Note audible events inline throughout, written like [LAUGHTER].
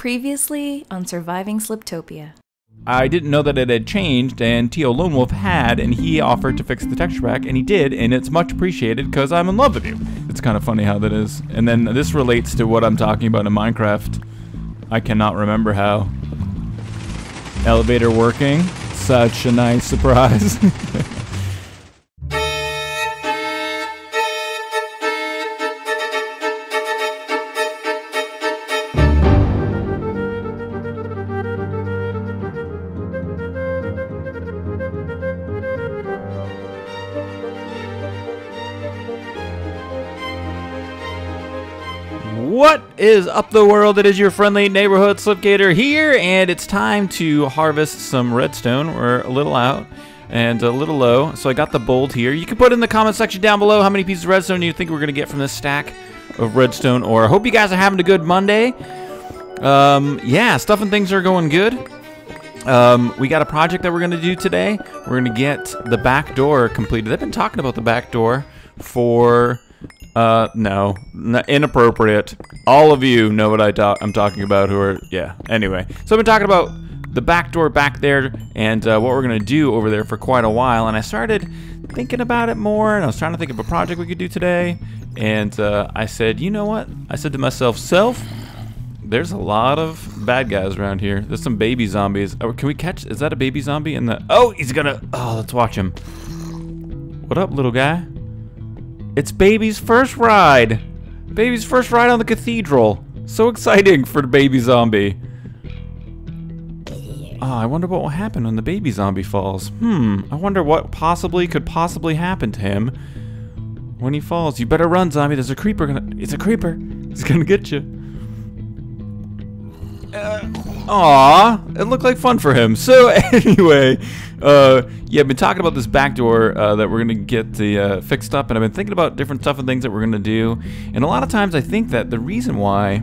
Previously on Surviving Sliptopia. I didn't know that it had changed, and Tio Lone Wolf had, and he offered to fix the texture pack, and he did, and it's much appreciated because I'm in love with you. It's kind of funny how that is. And then this relates to what I'm talking about in Minecraft. I cannot remember how. Elevator working. Such a nice surprise. [LAUGHS] is up the world? It is your friendly neighborhood Slipgator here, and it's time to harvest some redstone. We're a little out and a little low, so I got the bold here. You can put in the comment section down below how many pieces of redstone you think we're gonna get from this stack of redstone ore. I hope you guys are having a good Monday. Um, yeah, stuff and things are going good. Um, we got a project that we're gonna do today. We're gonna get the back door completed. I've been talking about the back door for uh, no, N inappropriate. All of you know what I talk I'm talking about. Who are yeah. Anyway, so I've been talking about the back door back there and uh, what we're gonna do over there for quite a while. And I started thinking about it more, and I was trying to think of a project we could do today. And uh, I said, you know what? I said to myself, self. There's a lot of bad guys around here. There's some baby zombies. Oh, can we catch? Is that a baby zombie in the? Oh, he's gonna. Oh, let's watch him. What up, little guy? It's Baby's first ride. Baby's first ride on the cathedral. So exciting for the baby zombie. Oh, I wonder what will happen when the baby zombie falls. Hmm, I wonder what possibly could possibly happen to him when he falls. You better run, zombie. There's a creeper gonna. It's a creeper. He's gonna get you. Uh, aw, it looked like fun for him. [LAUGHS] So anyway, uh, yeah, I've been talking about this back door uh, that we're gonna get the uh, fixed up, and I've been thinking about different stuff and things that we're gonna do. And a lot of times, I think that the reason why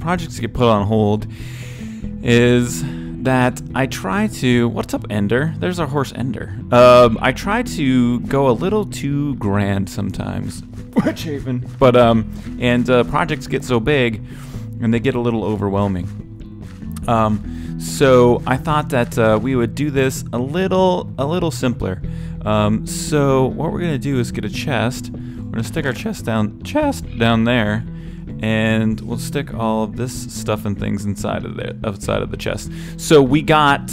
projects get put on hold is that I try to. What's up, Ender? There's our horse, Ender. Um, I try to go a little too grand sometimes. [LAUGHS] Chapin? But um, and uh, projects get so big, and they get a little overwhelming. Um, so I thought that uh, we would do this a little, a little simpler. Um, so what we're gonna do is get a chest. We're gonna stick our chest down, chest down there, and we'll stick all of this stuff and things inside of the outside of the chest. So we got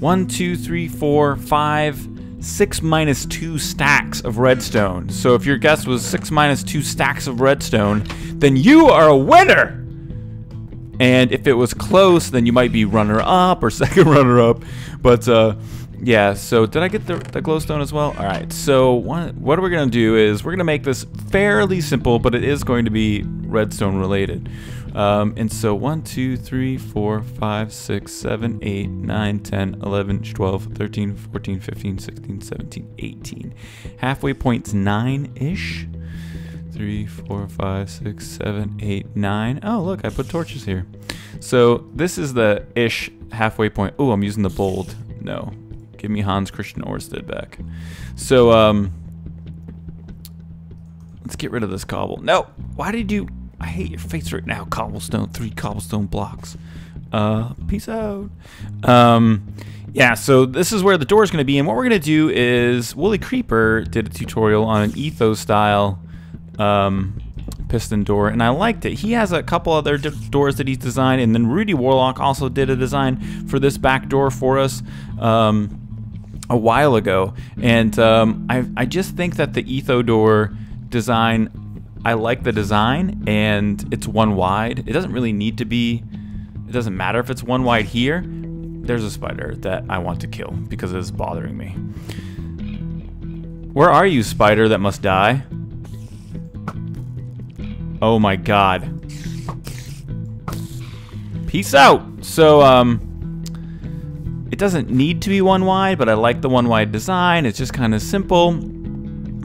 one, two, three, four, five, six minus two stacks of redstone. So if your guess was six minus two stacks of redstone, then you are a winner. And if it was close, then you might be runner up or [LAUGHS] second runner up. But uh, yeah, so did I get the, the glowstone as well? All right, so what, what we're going to do is we're going to make this fairly simple, but it is going to be redstone related. Um, and so 1, 2, 3, 4, 5, 6, 7, 8, 9, 10, 11, 12, 13, 14, 15, 16, 17, 18. Halfway point's 9-ish three, four, five, six, seven, eight, nine. Oh, look, I put torches here. So this is the ish halfway point. Oh, I'm using the bold. No, give me Hans Christian Orsted back. So um, let's get rid of this cobble. No, why did you? I hate your face right now. Cobblestone, three cobblestone blocks. Uh, peace out. Um, yeah, so this is where the door is going to be, and what we're going to do is WoolyCreeper did a tutorial on an Etho's style um, piston door, and I liked it. He has a couple other doors that he's designed, and then Rudy Warlock also did a design for this back door for us um, a while ago, and um, I, I just think that the Etho door design, I like the design, and it's one wide. It doesn't really need to be, it doesn't matter if it's one wide here. There's a spider that I want to kill because it's bothering me. Where are you, spider that must die? Oh my god. Peace out! So, um, it doesn't need to be one wide, but I like the one wide design. It's just kind of simple.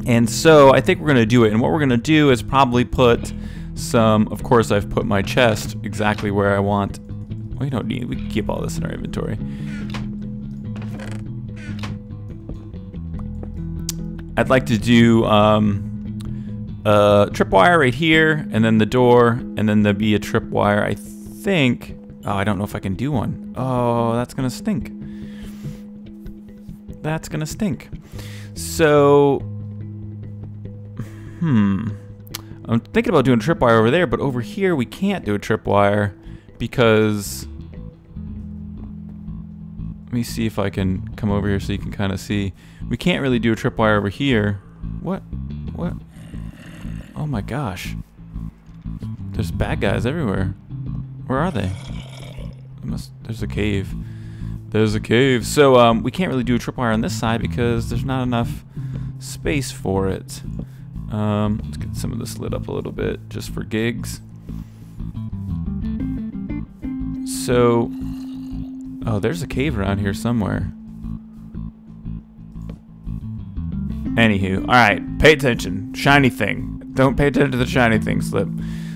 And so I think we're going to do it. And what we're going to do is probably put some, of course, I've put my chest exactly where I want. We don't need, we keep all this in our inventory. I'd like to do, um, a tripwire right here, and then the door, and then there'd be a tripwire, I think, Oh, I don't know if I can do one. Oh, that's gonna stink. That's gonna stink. So, hmm. I'm thinking about doing a tripwire over there, but over here we can't do a tripwire because... Let me see if I can come over here so you can kind of see. We can't really do a tripwire over here. What? What? Oh my gosh. There's bad guys everywhere. Where are they? Must, there's a cave. There's a cave. So um, we can't really do a tripwire on this side because there's not enough space for it. Um, let's get some of this lit up a little bit just for gigs. So, oh, there's a cave around here somewhere. Anywho, all right, pay attention. Shiny thing. Don't pay attention to the shiny thing, Slip.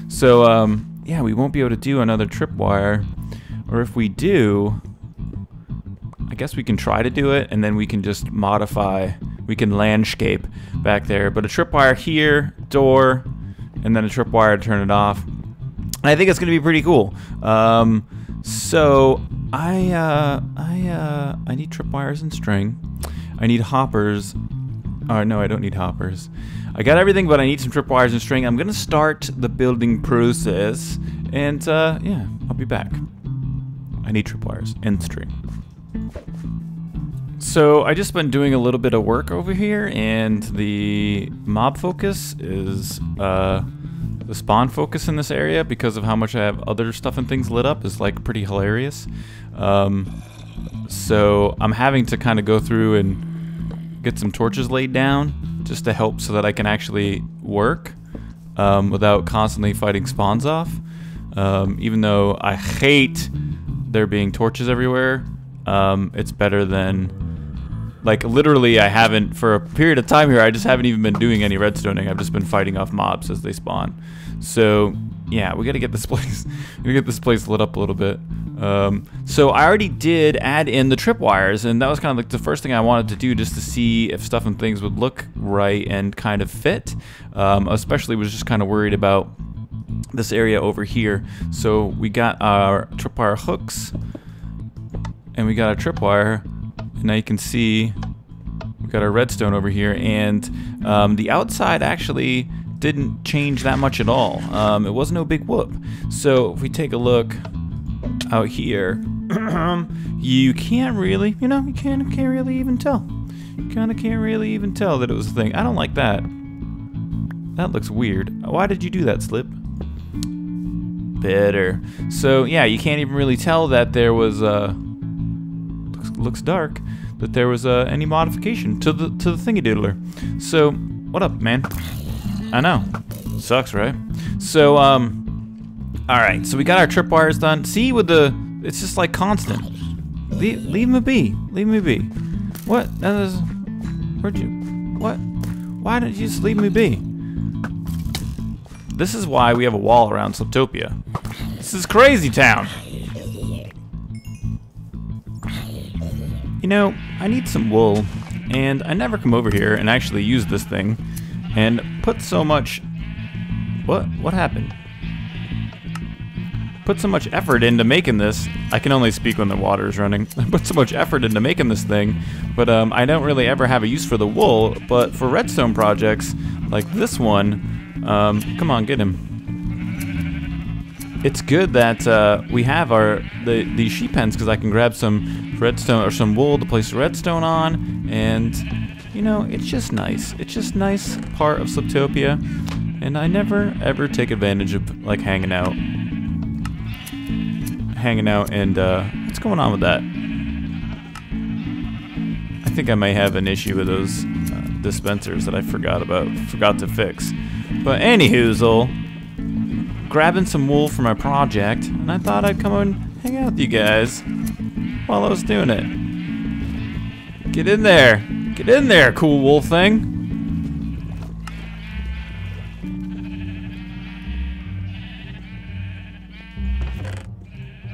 So, um, yeah, we won't be able to do another tripwire. Or if we do, I guess we can try to do it, and then we can just modify. We can landscape back there. But a tripwire here, door, and then a tripwire to turn it off. I think it's going to be pretty cool. Um, so I uh, I uh, I need tripwires and string. I need hoppers. Oh no, I don't need hoppers. I got everything, but I need some tripwires and string. I'm gonna start the building process, and uh, yeah, I'll be back. I need tripwires and string. So I just been doing a little bit of work over here, and the mob focus is uh, the spawn focus in this area because of how much I have other stuff and things lit up is like pretty hilarious. Um, so I'm having to kind of go through and get some torches laid down just to help so that I can actually work um, without constantly fighting spawns off. Um, even though I hate there being torches everywhere, um, it's better than like literally I haven't for a period of time here I just haven't even been doing any redstoning I've just been fighting off mobs as they spawn so yeah we gotta get this [LAUGHS] place we gotta get this place lit up a little bit um, so I already did add in the tripwires, and that was kind of like the first thing I wanted to do just to see if stuff and things would look right and kind of fit. Um, especially was just kind of worried about this area over here. So we got our tripwire hooks, and we got our tripwire, and now you can see we got our redstone over here, and um, the outside actually didn't change that much at all. Um, it was no big whoop. So if we take a look out here, [CLEARS THROAT] you can't really, you know, you can't, can't really even tell. You kind of can't really even tell that it was a thing. I don't like that. That looks weird. Why did you do that, Slip? Better. So, yeah, you can't even really tell that there was, uh, looks, looks dark, that there was, uh, any modification to the, to the thingy doodler. So, what up, man? I know. Sucks, right? So, um, all right, so we got our tripwires done. See with the, it's just like constant. leave, leave me be. Leave me be. What? Is, where'd you, what? Why didn't you just leave me be? This is why we have a wall around Sliptopia. This is crazy town. You know, I need some wool, and I never come over here and actually use this thing, and put so much... What? What happened? put so much effort into making this. I can only speak when the water is running. [LAUGHS] Put so much effort into making this thing, but um, I don't really ever have a use for the wool. But for redstone projects like this one, um, come on, get him. It's good that uh, we have our the these sheep pens because I can grab some redstone or some wool to place redstone on, and you know it's just nice. It's just nice part of Sliptopia, and I never ever take advantage of like hanging out hanging out, and uh, what's going on with that? I think I may have an issue with those uh, dispensers that I forgot about, forgot to fix. But anywhoozle, grabbing some wool for my project, and I thought I'd come and hang out with you guys while I was doing it. Get in there! Get in there, cool wool thing!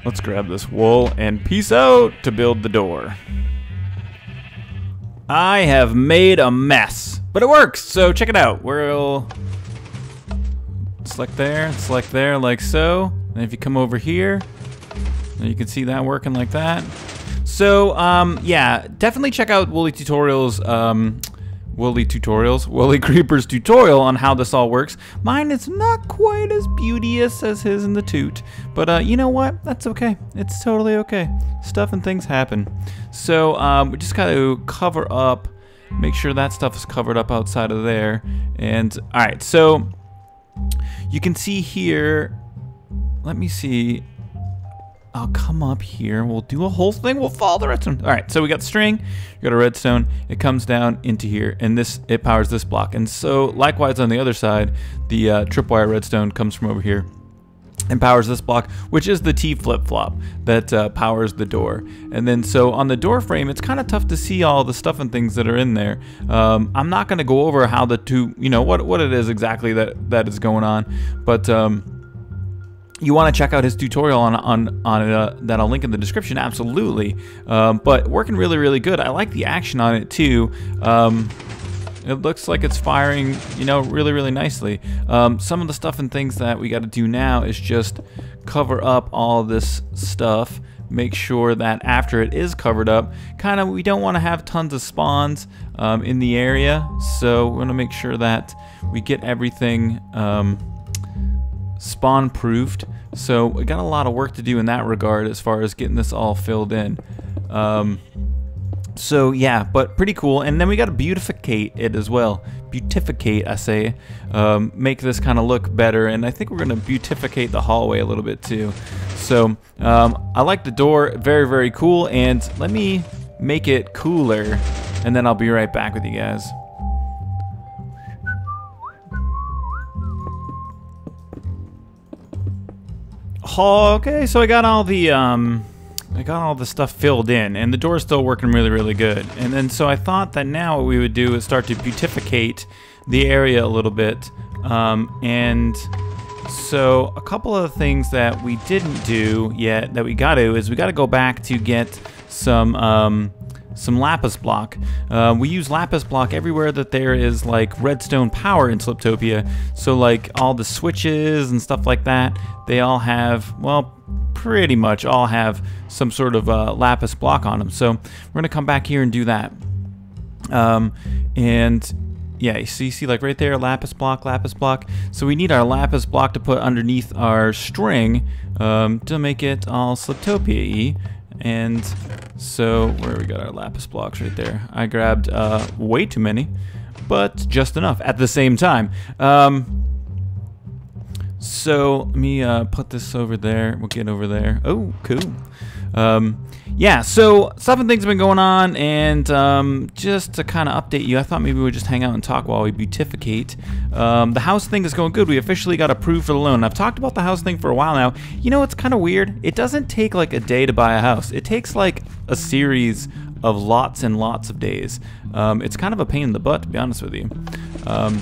Let's grab this wool and peace out to build the door. I have made a mess, but it works, so check it out. We'll select there, select there like so. And if you come over here, You can see that working like that. So, um, yeah, definitely check out Wooly Tutorials, um, Wooly Tutorials, Wooly [LAUGHS] Creeper's tutorial on how this all works. Mine is not quite as beauteous as his in the toot, but uh, you know what? That's okay. It's totally okay. Stuff and things happen. So, um, we just got to cover up, make sure that stuff is covered up outside of there. And, all right, so you can see here, let me see, I'll come up here. We'll do a whole thing. We'll follow the redstone. All right, so we got string, we got a redstone. It comes down into here, and this it powers this block. And so likewise on the other side, the uh, tripwire redstone comes from over here and powers this block, which is the T flip-flop that uh, powers the door. And then so on the door frame, it's kind of tough to see all the stuff and things that are in there. Um, I'm not going to go over how the two, you know, what what it is exactly that that is going on, but. Um, you want to check out his tutorial on on on uh, that I'll link in the description. Absolutely, um, but working really really good. I like the action on it too. Um, it looks like it's firing, you know, really really nicely. Um, some of the stuff and things that we got to do now is just cover up all this stuff. Make sure that after it is covered up, kind of we don't want to have tons of spawns um, in the area. So we want to make sure that we get everything um, spawn proofed. So we got a lot of work to do in that regard as far as getting this all filled in. Um, so yeah, but pretty cool. And then we got to beautificate it as well. Beautificate, I say. Um, make this kind of look better. And I think we're going to beautificate the hallway a little bit too. So um, I like the door. Very, very cool. And let me make it cooler. And then I'll be right back with you guys. Okay, so I got all the um, I got all the stuff filled in, and the door's still working really, really good. And then so I thought that now what we would do is start to beautificate the area a little bit. Um, and so a couple of things that we didn't do yet that we got to is we got to go back to get some um, some lapis block. Uh, we use lapis block everywhere that there is like redstone power in Sliptopia. So like all the switches and stuff like that, they all have, well, pretty much all have some sort of uh, lapis block on them. So we're gonna come back here and do that. Um, and yeah, so you see like right there, lapis block, lapis block. So we need our lapis block to put underneath our string um, to make it all Sliptopia-y. And so, where we got our lapis blocks right there. I grabbed uh, way too many, but just enough at the same time. Um, so, let me uh, put this over there. We'll get over there. Oh, cool. Um, yeah, so stuff and things have been going on, and um, just to kind of update you, I thought maybe we would just hang out and talk while we beautificate. Um, the house thing is going good. We officially got approved for the loan. I've talked about the house thing for a while now. You know, it's kind of weird. It doesn't take like a day to buy a house. It takes like a series of lots and lots of days. Um, it's kind of a pain in the butt, to be honest with you. Um,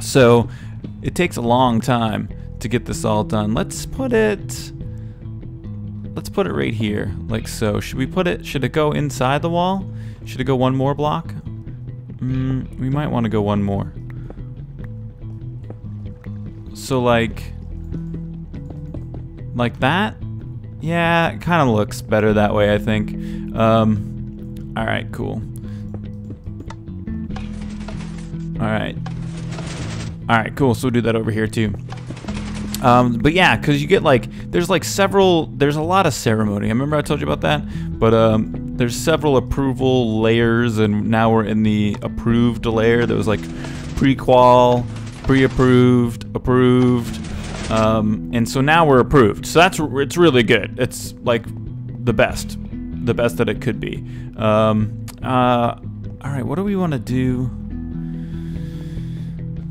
so it takes a long time to get this all done. Let's put it let's put it right here, like so. Should we put it, should it go inside the wall? Should it go one more block? Mm, we might want to go one more. So like, like that? Yeah, it kind of looks better that way, I think. Um, all right, cool. All right. All right, cool. So we'll do that over here too. Um, but yeah, because you get like, there's like several, there's a lot of ceremony. I remember I told you about that, but um, there's several approval layers, and now we're in the approved layer. There was like pre-qual, pre-approved, approved, um, and so now we're approved. So that's it's really good. It's like the best, the best that it could be. Um, uh, all right, what do we want to do?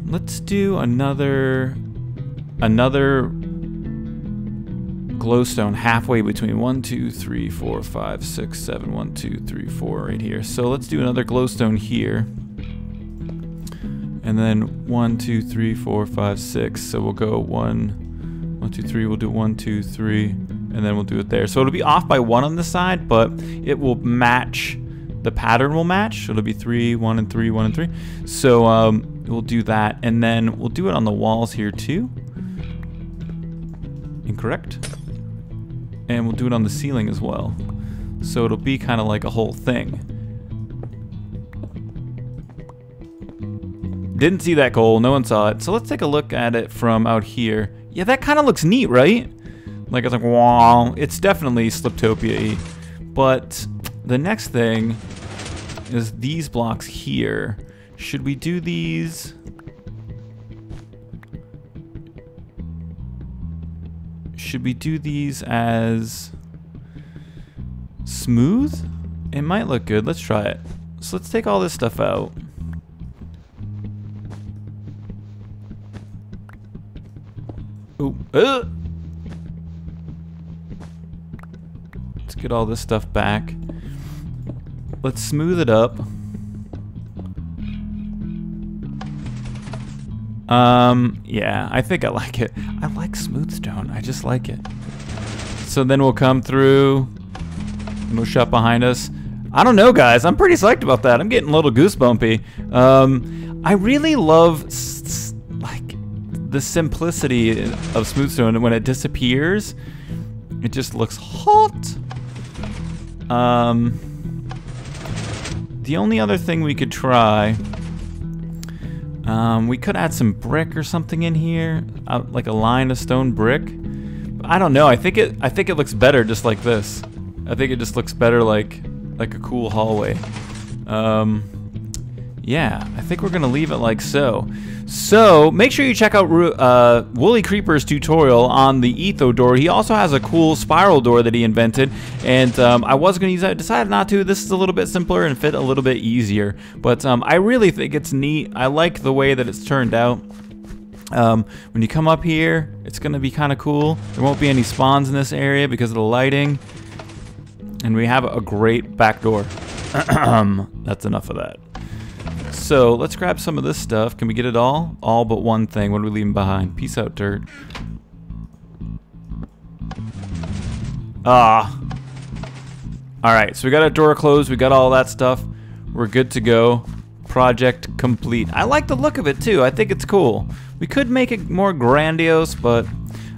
Let's do another another glowstone halfway between 1, 2, 3, 4, 5, 6, 7, 1, 2, 3, 4 right here. So let's do another glowstone here. And then 1, 2, 3, 4, 5, 6. So we'll go 1, 1, 2, 3. We'll do 1, 2, 3. And then we'll do it there. So it'll be off by 1 on the side, but it will match. The pattern will match. It'll be 3, 1, and 3, 1, and 3. So um, we'll do that. And then we'll do it on the walls here too. Incorrect. And we'll do it on the ceiling as well. So it'll be kind of like a whole thing. Didn't see that goal, no one saw it. So let's take a look at it from out here. Yeah, that kind of looks neat, right? Like it's like, wow, it's definitely Sliptopia-y. But the next thing is these blocks here. Should we do these? Should we do these as smooth? It might look good. Let's try it. So let's take all this stuff out. Ooh. Uh. Let's get all this stuff back. Let's smooth it up. Um, yeah, I think I like it. I like smooth stone. I just like it. So then we'll come through. We'll shut behind us. I don't know, guys. I'm pretty psyched about that. I'm getting a little goosebumpy. Um, I really love like the simplicity of smooth stone, when it disappears, it just looks hot. Um, the only other thing we could try um, we could add some brick or something in here, uh, like a line of stone brick. I don't know. I think it. I think it looks better just like this. I think it just looks better like like a cool hallway. Um, yeah, I think we're gonna leave it like so. So make sure you check out uh, WoolyCreeper's tutorial on the Etho door. He also has a cool spiral door that he invented, and um, I was going to use that. decided not to. This is a little bit simpler and fit a little bit easier, but um, I really think it's neat. I like the way that it's turned out. Um, when you come up here, it's going to be kind of cool. There won't be any spawns in this area because of the lighting. And we have a great back door. [CLEARS THROAT] That's enough of that. So let's grab some of this stuff. Can we get it all? All but one thing. What are we leaving behind? Peace out, dirt. Ah. Alright, so we got our door closed. We got all that stuff. We're good to go. Project complete. I like the look of it too. I think it's cool. We could make it more grandiose, but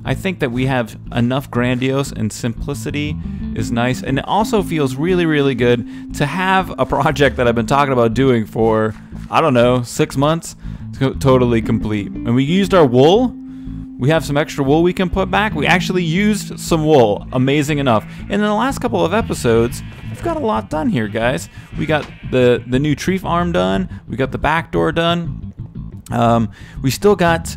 I think that we have enough grandiose and simplicity is nice. And it also feels really, really good to have a project that I've been talking about doing for I don't know, six months, totally complete. And we used our wool. We have some extra wool we can put back. We actually used some wool. Amazing enough. And in the last couple of episodes, we've got a lot done here, guys. We got the, the new tree farm done. We got the back door done. Um, we still got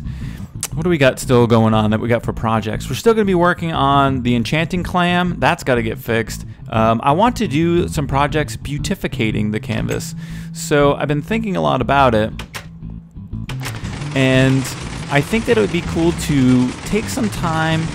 what do we got still going on that we got for projects? We're still going to be working on the enchanting clam. That's got to get fixed. Um, I want to do some projects beautificating the canvas. So I've been thinking a lot about it. And I think that it would be cool to take some time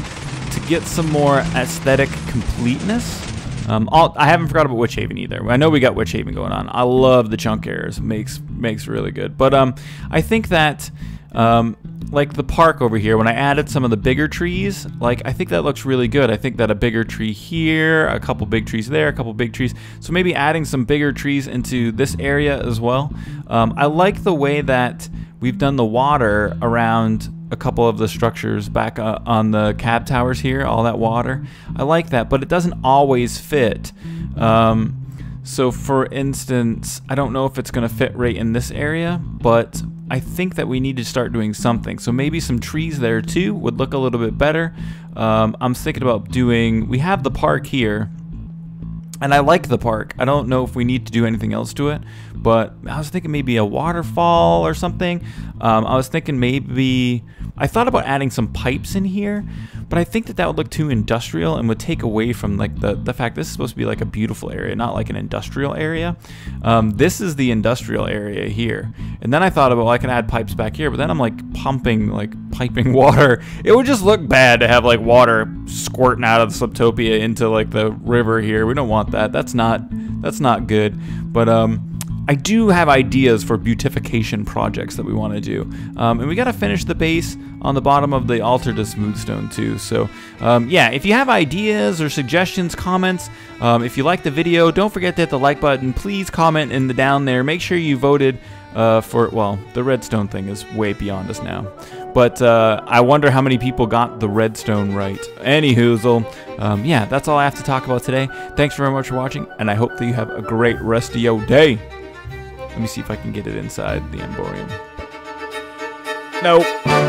to get some more aesthetic completeness. Um, I haven't forgot about Witch Haven either. I know we got Witch Haven going on. I love the chunk errors. Makes makes really good. But um, I think that um, like the park over here, when I added some of the bigger trees, like I think that looks really good. I think that a bigger tree here, a couple big trees there, a couple big trees. So maybe adding some bigger trees into this area as well. Um, I like the way that we've done the water around a couple of the structures back uh, on the cab towers here, all that water. I like that, but it doesn't always fit. Um, so for instance, I don't know if it's going to fit right in this area, but I think that we need to start doing something. So maybe some trees there too would look a little bit better. Um, I'm thinking about doing, we have the park here, and I like the park. I don't know if we need to do anything else to it, but I was thinking maybe a waterfall or something. Um, I was thinking maybe, I thought about adding some pipes in here, but I think that that would look too industrial and would take away from like the, the fact this is supposed to be like a beautiful area, not like an industrial area. Um, this is the industrial area here. And then I thought about, well, I can add pipes back here, but then I'm like pumping, like piping [LAUGHS] water. It would just look bad to have like water squirting out of the Sliptopia into like the river here. We don't want that. That's not, that's not good. But um, I do have ideas for beautification projects that we want to do. Um, and we got to finish the base on the bottom of the altar to Smoothstone too. So um, yeah, if you have ideas or suggestions, comments, um, if you like the video, don't forget to hit the like button. Please comment in the down there. Make sure you voted uh, for, well, the redstone thing is way beyond us now. But uh, I wonder how many people got the redstone right. Anywhoozle, um, yeah, that's all I have to talk about today. Thanks very much for watching, and I hope that you have a great rest of your day. Let me see if I can get it inside the Emborium. Nope.